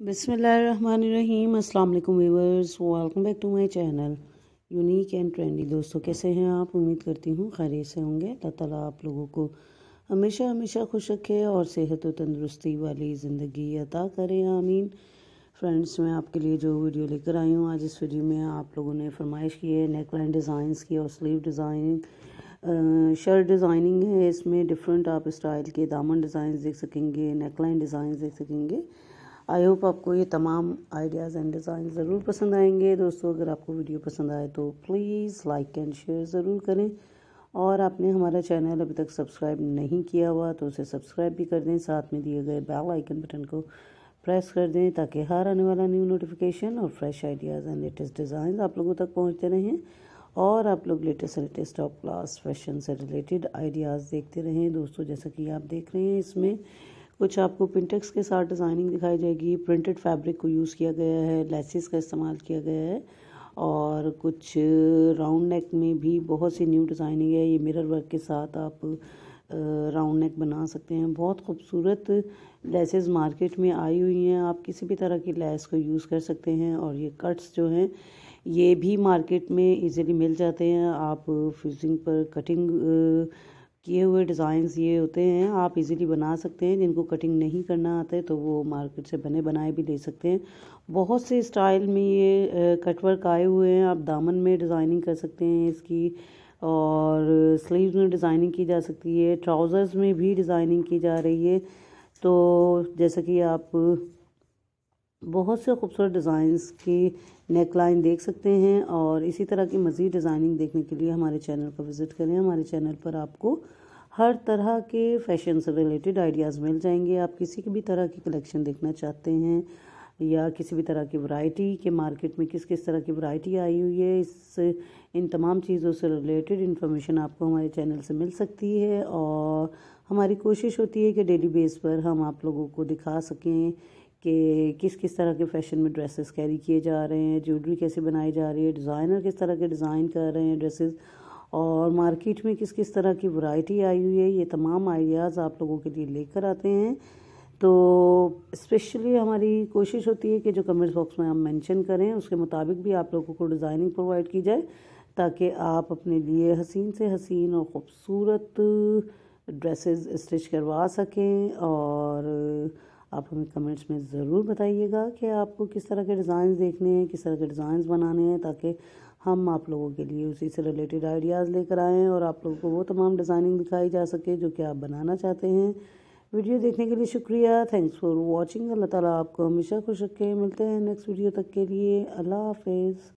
बिसमीम अस्सलाम वालेकुम viewers welcome back to my channel. Unique and trendy दोस्तों, कैसे हैं आप? उम्मीद करती हूँ खैरियत से होंगे। अल्लाह ताला आप लोगों को हमेशा हमेशा खुश रखे और सेहत और तंदरुस्ती वाली ज़िंदगी अता करें, आमीन। फ्रेंड्स, मैं आपके लिए जो वीडियो लेकर आई हूँ, आज इस वीडियो में आप लोगों ने फरमाइश की है, नेकलाइन डिज़ाइंस की और स्लीव डिज़ाइनिंग शर्ट डिज़ाइनिंग है। इसमें डिफरेंट आप स्टाइल के दामन डिज़ाइन देख सकेंगे नेकलाइन डिज़ाइन देख सकेंगे। आई होप आपको ये तमाम आइडियाज़ एंड डिज़ाइन ज़रूर पसंद आएँगे। दोस्तों, अगर आपको वीडियो पसंद आए तो प्लीज़ लाइक एंड शेयर ज़रूर करें। और आपने हमारा चैनल अभी तक सब्सक्राइब नहीं किया हुआ तो उसे सब्सक्राइब भी कर दें। साथ में दिए गए बेल आइकन बटन को प्रेस कर दें ताकि हर आने वाला न्यू नोटिफिकेशन और fresh ideas and latest design आप लोगों तक पहुँचते रहें। और आप लोग latest latest of class fashion से रिलेटेड आइडियाज़ देखते रहें। दोस्तों, जैसा कि आप देख रहे हैं, इसमें कुछ आपको पिंटेक्स के साथ डिज़ाइनिंग दिखाई जाएगी। प्रिंटेड फैब्रिक को यूज़ किया गया है लेसिस का इस्तेमाल किया गया है और कुछ राउंड नेक में भी बहुत सी न्यू डिज़ाइनिंग है। ये मिरर वर्क के साथ आप राउंड नेक बना सकते हैं। बहुत खूबसूरत लेसेस मार्केट में आई हुई हैं। आप किसी भी तरह की लेस को यूज़ कर सकते हैं और ये कट्स जो हैं, ये भी मार्केट में इजीली मिल जाते हैं। आप फ्यूजिंग पर कटिंग किए हुए डिज़ाइंस ये होते हैं, आप इजीली बना सकते हैं, जिनको कटिंग नहीं करना आता है तो वो मार्केट से बने बनाए भी ले सकते हैं। बहुत से स्टाइल में ये कटवर्क आए हुए हैं, आप दामन में डिज़ाइनिंग कर सकते हैं इसकी, और स्लीव्स में डिज़ाइनिंग की जा सकती है ट्राउज़र्स में भी डिज़ाइनिंग की जा रही है। तो जैसा कि आप बहुत से खूबसूरत डिज़ाइंस की नेक लाइन देख सकते हैं और इसी तरह की मज़ीद डिज़ाइनिंग देखने के लिए हमारे चैनल को विज़िट करें। हमारे चैनल पर आपको हर तरह के फ़ैशन से रिलेटेड आइडियाज़ मिल जाएँगे। आप किसी की भी तरह की कलेक्शन देखना चाहते हैं या किसी भी तरह की वैरायटी के मार्केट में किस किस तरह की वैरायटी आई हुई है, इस, इन तमाम चीज़ों से रिलेटेड इन्फॉर्मेशन आपको हमारे चैनल से मिल सकती है। और हमारी कोशिश होती है कि डेली बेस पर हम आप लोगों को दिखा सकें कि किस किस तरह के फ़ैशन में ड्रेसेस कैरी किए जा रहे हैं ज्वेलरी कैसे बनाई जा रही है डिज़ाइनर किस तरह के डिज़ाइन कर रहे हैं ड्रेसेस और मार्केट में किस किस तरह की वैरायटी आई हुई है, ये तमाम आइडियाज़ आप लोगों के लिए लेकर आते हैं। तो स्पेशली हमारी कोशिश होती है कि जो कमेंट्स बॉक्स में हम मेंशन करें, उसके मुताबिक भी आप लोगों को डिज़ाइनिंग प्रोवाइड की जाए, ताकि आप अपने लिए हसीन से हसीन और ख़ूबसूरत ड्रेसेस स्टिच करवा सकें, और आप हमें कमेंट्स में ज़रूर बताइएगा कि आपको किस तरह के डिज़ाइन देखने हैं, किस तरह के डिज़ाइन बनाने हैं, ताकि हम आप लोगों के लिए उसी से रिलेटेड आइडियाज़ लेकर आएँ और आप लोगों को वो तमाम डिज़ाइनिंग दिखाई जा सके जो कि आप बनाना चाहते हैं। वीडियो देखने के लिए शुक्रिया। थैंक्स फॉर वॉचिंग अल्लाह ताला आपको हमेशा खुश रखे। मिलते हैं नेक्स्ट वीडियो तक के लिए। अल्लाह हाफिज़।